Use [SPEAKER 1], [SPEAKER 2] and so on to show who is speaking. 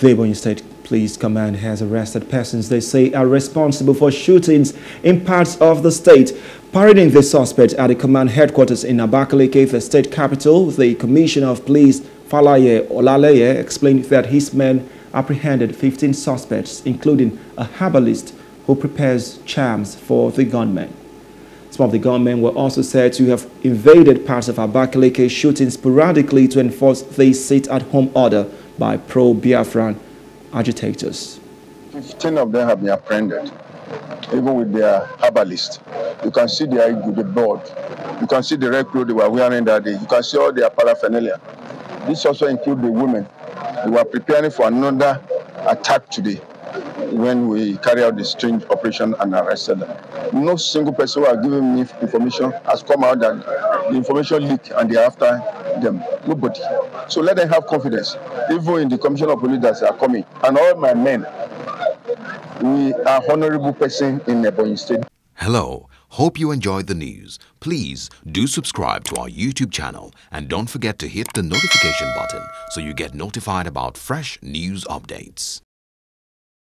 [SPEAKER 1] The Ebonyi State Police Command has arrested persons they say are responsible for shootings in parts of the state. Parading the suspect at the command headquarters in Abakaliki, the state capital, the Commissioner of Police Falaye Olaleye explained that his men apprehended 15 suspects, including a herbalist who prepares charms for the gunmen. Some of the gunmen were also said to have invaded parts of Abakaliki, shooting sporadically to enforce the sit-at-home order by pro-Biafran agitators.
[SPEAKER 2] 15 of them have been apprehended, even with their herbalist. You can see their the board. You can see the red clothes they were wearing that day. You can see all their paraphernalia. This also includes the women. They were preparing for another attack today when we carry out the strange operation and arrested them. No single person who has given me information has come out that the information leak and they are after them. Nobody. So let them have confidence. Even in the commission of police that are coming. And all my men, we are honorable person in Ebonyi State.
[SPEAKER 3] Hello. Hope you enjoyed the news. Please do subscribe to our YouTube channel and don't forget to hit the notification button so you get notified about fresh news updates.